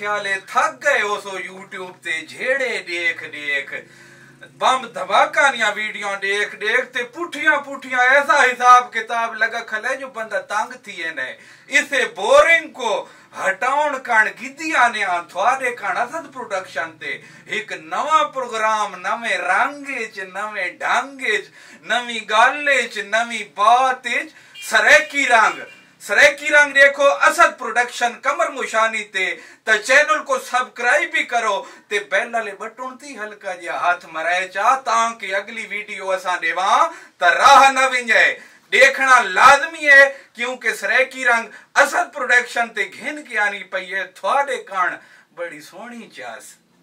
ख्याल थक गए हो, सो यूट्यूब ते झेड़े देख देख। बम धमाका वीडियो देख देख ते पुठिया पुठिया ऐसा हिसाब किताब लगा खले जो बंदा तंग थी है ने। इसे बोरिंग को हटाउण कण गिद्दिया ने थोड़े कण असद प्रोडक्शन ते। एक नवा प्रोग्राम नवे रंगे च, नवे ढंगे च, नवी गाले च, नवी बात च सरेकी रंग। सरेकी रंग देखो, असद प्रोडक्शन कमर मुशानी ते, त चैनल को सब्सक्राइब भी करो, ते बेल वाले बटन थी हल्का जिहा हाथ मराए चा ताकि अगली वीडियो असा देवा, त राह न विंजे देखना लाजमी है, क्योंकि सरेकी रंग असद प्रोडक्शन ते घिन के आनी पई है थोड़े कारण बड़ी सोहनी चास।